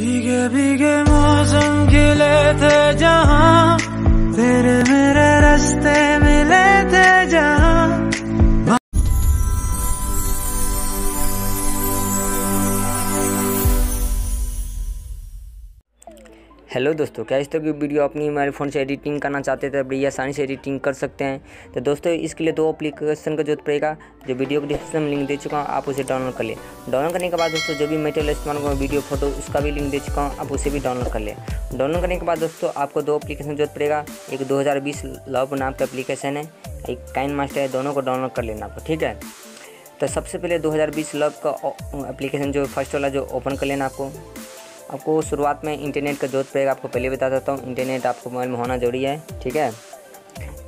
भीगे भीगे मौसम खिले थे जहाँ तेरे मेरे रास्ते हेलो दोस्तों, क्या इस तरह की वीडियो अपनी हमारे फ़ोन से एडिटिंग करना चाहते थे बड़ी आसानी से एडिटिंग कर सकते हैं। तो दोस्तों, इसके लिए दो एप्लीकेशन का ज़रूरत पड़ेगा। जो वीडियो को डिस्क्रिप्शन में लिंक दे चुका हूँ, आप उसे डाउनलोड कर ले। डाउनलोड करने के बाद दोस्तों, जो भी मटेरियल इस्तेमाल करूँ वीडियो फ़ोटो उसका भी लिंक दे चुका हूँ, आप उसे भी डाउनलोड कर ले। डाउनलोड करने के बाद दोस्तों, आपको दो एप्लीकेशन ज़रूरत पड़ेगा। एक दो लव नाम का एप्लीकेशन है, एक काइन मास्टर है, दोनों को डाउनलोड कर लेना आपको, ठीक है? तो सबसे पहले 2020 लव का एप्लीकेशन जो फ़र्स्ट वाला जो ओपन कर लेना आपको। आपको शुरुआत में इंटरनेट का ज़रूरत पड़ेगा आपको पहले बता देता हूँ। इंटरनेट आपको मोबाइल में होना ज़रूरी है, ठीक है?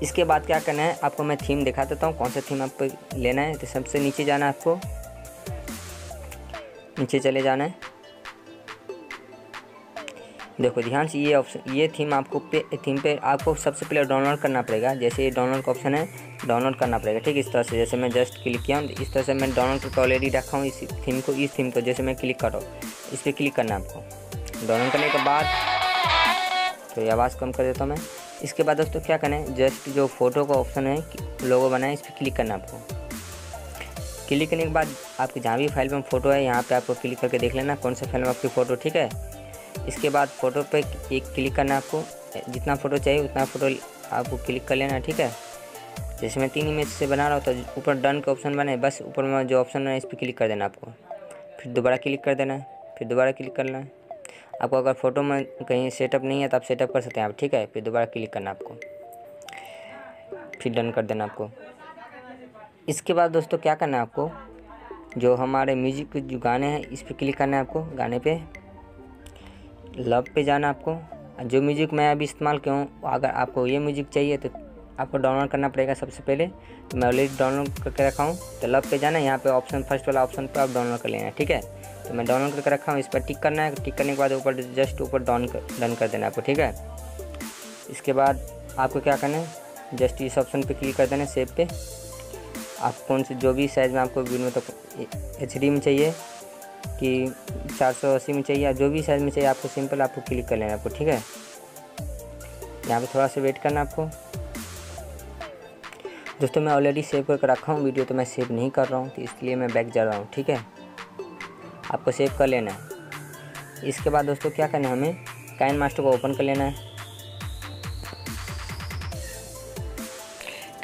इसके बाद क्या करना है, आपको मैं थीम दिखा देता हूँ। कौन सा थीम आपको लेना है तो सबसे नीचे जाना है आपको। नीचे चले जाना है। देखो, ध्यान से ये ऑप्शन ये थीम आपको पे थीम पे आपको सबसे पहले डाउनलोड करना पड़ेगा। जैसे ये डाउनलोड का ऑप्शन है डाउनलोड करना पड़ेगा, ठीक इस तरह से, जैसे मैं जस्ट क्लिक किया हूँ इस तरह से मैं डाउनलोड करके ऑलरेडी रखा हूँ इस थीम को, इस थीम को, जैसे मैं क्लिक कर रहा हूँ। इस पर क्लिक करना है आपको। डाउनलोड करने के बाद तो ये आवाज़ कम कर देता हूँ मैं। इसके बाद दोस्तों क्या करना है? जस्ट जो फ़ोटो का ऑप्शन है लोगो बनाए, इस पर क्लिक करना आपको। क्लिक करने के बाद आपकी जहाँ भी फ़ाइल में फ़ोटो है, यहाँ पे आपको क्लिक करके देख लेना कौन सा फ़ाइल में आपकी फ़ोटो ठीक है? इसके बाद फ़ोटो पे एक क्लिक करना आपको। जितना फ़ोटो चाहिए, उतना फ़ोटो आपको क्लिक कर लेना, ठीक है? जैसे मैं तीन इमेज से बना रहा हूँ तो ऊपर डन का ऑप्शन बने बस ऊपर में जो ऑप्शन है, इस पर क्लिक कर देना आपको। फिर दोबारा क्लिक कर देना है। फिर दोबारा क्लिक करना है। आपको अगर फ़ोटो में कहीं सेटअप नहीं है तो आप सेटअप कर सकते हैं। आप ठीक है, फिर दोबारा क्लिक करना आपको। फिर डन कर देना आपको। इसके बाद दोस्तों क्या करना है आपको? जो हमारे म्यूज़िक जो गाने हैं, इस पर क्लिक करना है आपको गाने पे। लव पे जाना आपको। जो म्यूज़िक मैं अभी इस्तेमाल किया हूँ, अगर आपको ये म्यूज़िक चाहिए तो आपको डाउनलोड करना पड़ेगा सबसे पहले। तो मैं ऑलरेडी डाउनलोड करके रखा हूँ। तो लव पे जाना है। यहाँ पे ऑप्शन फ़र्स्ट वाला ऑप्शन पर आप डाउनलोड कर लेना है, ठीक है? तो मैं डाउनलोड करके रखा हूँ। इस पर टिक करना है। टिक करने के बाद ऊपर जस्ट ऊपर डाउन डन कर देना आपको, ठीक है? इसके बाद आपको क्या करना है? जस्ट इस ऑप्शन पर क्लिक कर देना है सेव पे। आप कौन से, जो भी साइज़ में आपको वीडियो मतलब एच में चाहिए, कि 480 में चाहिए जो भी साइज़ में चाहिए, आपको सिंपल आपको क्लिक कर लेना आपको, ठीक है? यहाँ पे थोड़ा सा वेट करना आपको। दोस्तों, मैं ऑलरेडी सेव करके रखा हूँ वीडियो तो मैं सेव नहीं कर रहा हूँ तो इसलिए मैं बैक जा रहा हूँ, ठीक है? आपको सेव कर लेना है। इसके बाद दोस्तों, क्या करना है हमें? काइन मास्टर को ओपन कर लेना है।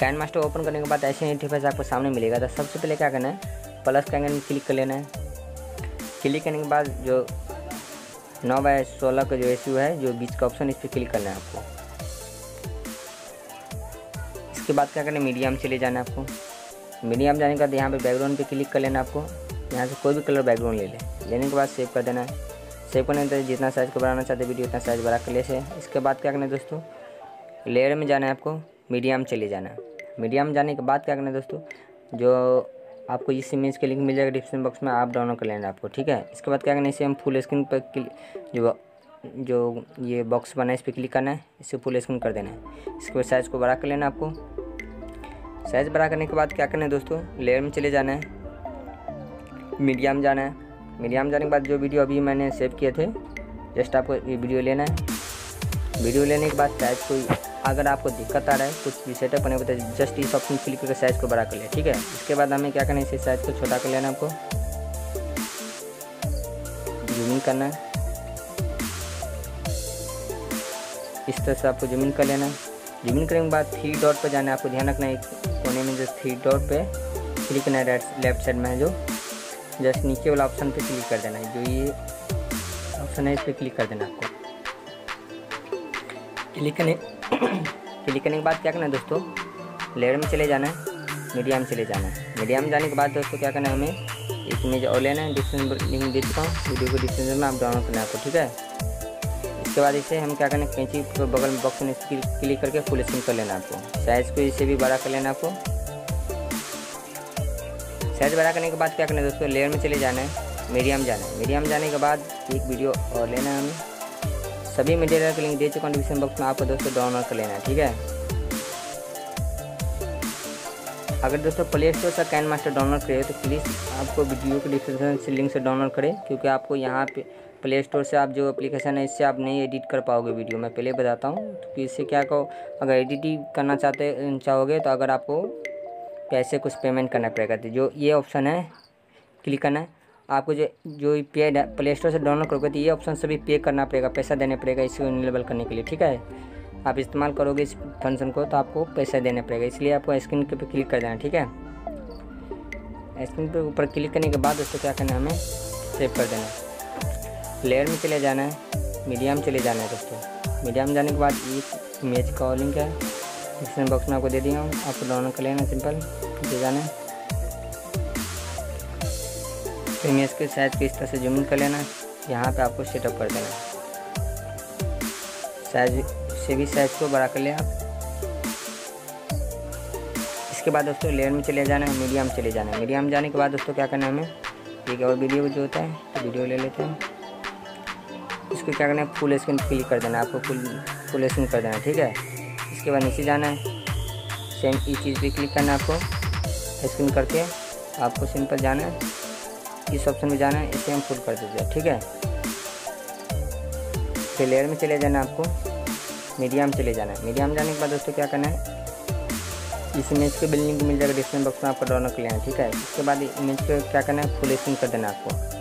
काइन मास्टर ओपन करने के बाद ऐसे इंटरफेस आपको सामने मिलेगा। तो सबसे पहले क्या करना है? प्लस का आइकन क्लिक कर लेना है। क्लिक करने के बाद जो नौ बाय सोलह का जो एस है, जो बीच का ऑप्शन इस पर क्लिक करना है आपको। इसके बाद क्या करना है? मीडियम चले जाना है आपको। मीडियम जाने के बाद यहाँ पे बैकग्राउंड पे क्लिक कर लेना आपको। यहाँ से कोई भी कलर बैकग्राउंड ले ले। लेने के बाद सेव कर देना है। सेव करने के जितना साइज़ को बढ़ाना चाहते वीडियो उतना साइज़ बढ़ा कर ले से इसके बाद क्या करना है दोस्तों? लेयर में जाना है आपको। मीडियम चले जाना मीडियम जाने के बाद क्या करना है दोस्तों? जो आपको इस इमेज के लिंक मिल जाएगा डिस्क्रिप्शन बॉक्स में, आप डाउनलोड कर लेना आपको, ठीक है? इसके बाद क्या करना है? इसे हम फुल स्क्रीन पर जो जो ये बॉक्स बना है, इस पर क्लिक करना है। इसे फुल स्क्रीन कर देना है। इसके बाद साइज़ को बड़ा कर लेना आपको। साइज़ बड़ा करने के बाद क्या करना है दोस्तों? लेयर में चले जाना है। मीडियम जाना है। मीडियम जाने के बाद जो वीडियो अभी मैंने सेव किए थे जस्ट आपको ये वीडियो लेना है। वीडियो लेने के बाद साइज़ को अगर आपको दिक्कत आ रहा है, कुछ भी सेटअप करने को जस्ट इस ऑप्शन क्लिक करके साइज़ को बड़ा कर लिया ठीक है? इसके बाद हमें क्या करना है, इसे साइज़ को छोटा कर लेना आपको। जूमिंग करना है। इस तरह से आपको जूमिंग कर लेना है। जूमिंग करने के बाद थ्री डॉट पर जाना है, आपको ध्यान रखना है कोने में जो थ्री डॉट पे क्लिक करना है लेफ़्ट साइड में है जो जस्ट नीचे वाला ऑप्शन पे क्लिक कर देना है, जो ये ऑप्शन है, इस पर क्लिक कर देना आपको। क्लिक करने क्लिक करने के बाद क्या करना है दोस्तों लेयर में चले जाना है मीडियम चले जाना है। मीडियम जाने के बाद दोस्तों क्या करना है हमें इसमें जो और लेना है डिस्क्रिप्शन लिंक दे चुका हूँ वीडियो को डिस्क्रिप्शन में आप डाउनलोड करना है आपको, ठीक है? इसके बाद इसे हम क्या करना कैंची को बगल में बॉक्स में क्लिक करके फुल स्क्रीन कर लेना आपको। साइज़ को इसे भी बड़ा कर लेना आपको। साइज़ बड़ा करने के बाद क्या करना है दोस्तों लेयर में चले जाना है मीडियम जाना है। मीडियम जाने के बाद एक वीडियो और लेना है हमें। सभी मटेरियल का लिंक दे चुका डिस्क्रिप्शन बॉक्स में आपको दोस्तों डाउनलोड कर लेना है, ठीक है? अगर दोस्तों प्ले स्टोर से कैन मास्टर डाउनलोड करें तो प्लीज़ आपको वीडियो के डिस्क्रिप्शन से लिंक से डाउनलोड करें, क्योंकि आपको यहाँ पे प्ले स्टोर से आप जो एप्लीकेशन है, इससे आप नहीं एडिट कर पाओगे वीडियो मैं पहले बताता हूँ तो इससे क्या कहो, अगर एडिटिंग करना चाहते, चाहोगे तो अगर आपको पैसे कुछ पेमेंट करना पड़ेगा। तो जो ये ऑप्शन है क्लिक करना है, आपको जो जो पे प्ले स्टोर से डाउनलोड करोगे तो ये ऑप्शन से भी पे करना पड़ेगा, पैसा देना पड़ेगा इसको इनेबल करने के लिए, ठीक है? आप इस्तेमाल करोगे इस फ़ंक्शन को तो आपको पैसा देना पड़ेगा, इसलिए आपको स्क्रीन के ऊपर क्लिक कर देना, ठीक है? स्क्रीन पे ऊपर क्लिक करने के बाद उसको क्या करना है, हमें सेव कर देना है लेयर में चले जाना है मीडियम चले जाना है दोस्तों। मीडियम जाने के बाद ये इमेज का लिंक है। डिस्क्रिप्शन बॉक्स में आपको दे दिया हूँ। आपको डाउनलोड कर लेना सिंपल दे जाना है। इमेज के साइज़ को इस तरह से जूम कर लेना है, यहाँ पे आपको सेटअप कर देना साइज़ से भी साइज़ को बड़ा कर ले आप। इसके बाद दोस्तों लेयर में चले जाना है मीडियम चले जाना है। मीडियम जाने के बाद दोस्तों, क्या करना है हमें? एक और वीडियो जो होता है तो वीडियो ले लेते हैं। इसको क्या करना है फुल स्क्रीन क्लिक कर देना है, आपको फुल फुल स्क्रीन कर देना है, ठीक है? इसके बाद नीचे जाना है। सेम ई चीज़ भी क्लिक करना है आपको। स्क्रीन करके आपको सिंपल जाना है। इस ऑप्शन में जाना है, इसे हम फुल कर देते हैं, ठीक है? फिर लेयर में चले जाना है आपको। मीडियम चले जाना है। मीडियम जाने के बाद दोस्तों क्या करना है? इस इमेज के बिल्डिंग मिल जाएगा डिस्क्रिप्शन बॉक्स में आपको डाउनलोड कर लेना ठीक है? इसके बाद इमेज को क्या करना है? फुल स्क्रीन कर देना आपको।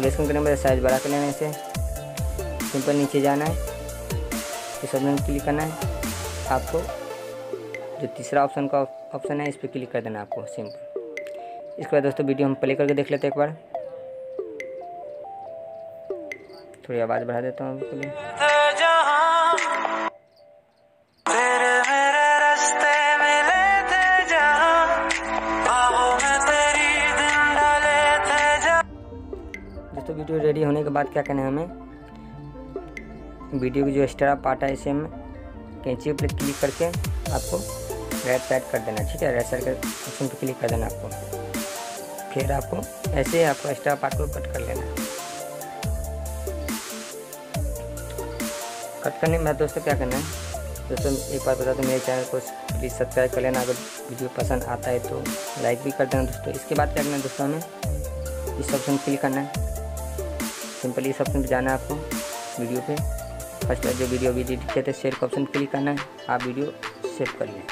फुल कम करने बाद साइज़ बड़ा कर लेना इसे। सिंपल नीचे जाना है। इस ऑप्शन क्लिक करना है। आपको जो तीसरा ऑप्शन का ऑप्शन है, इस पर क्लिक कर देना आपको सिंपल इसके बाद दोस्तों वीडियो हम प्ले करके देख लेते हैं एक बार। थोड़ी आवाज़ बढ़ा देता हूँ आपके लिए। वीडियो रेडी होने के बाद क्या करना है हमें? वीडियो की जो एक्स्ट्रा पार्ट है, इसे हम कैंची पर क्लिक करके आपको राइट साइड कर देना, ठीक है? राइट साइड के ऑप्शन पर क्लिक कर देना आपको। फिर आपको ऐसे ही आपको एक्स्ट्रा पार्ट को कट कर लेना। कट करने के बाद दोस्तों क्या करना है? दोस्तों, एक बात बता दूँ मेरे चैनल को प्लीज़ सब्सक्राइब कर लेना। अगर वीडियो पसंद आता है तो लाइक भी कर देना दोस्तों। इसके बाद क्या करना है दोस्तों हमें? इस ऑप्शन क्लिक करना है। सिंपली इस ऑप्शन पर जाना है आपको वीडियो पे। फ़र्स्ट जो वीडियो भी एडिट किया थे शेयर का ऑप्शन क्लिक करना है। आप वीडियो सेव करिए।